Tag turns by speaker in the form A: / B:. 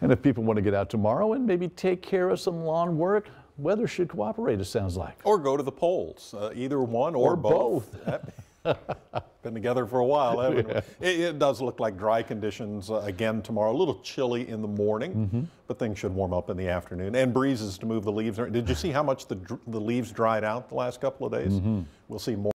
A: And if people want to get out tomorrow and maybe take care of some lawn work, weather should cooperate, it sounds like.
B: Or go to the polls, uh, either one or,
A: Or
B: both. Been together for a while, haven't we? It, it does look like dry conditions uh, again tomorrow. A little chilly in the morning,
A: Mm-hmm.
B: but things should warm up in the afternoon. And breezes to move the leaves. Did you see how much the, the leaves dried out the last couple of days?
A: Mm-hmm.
B: We'll see more.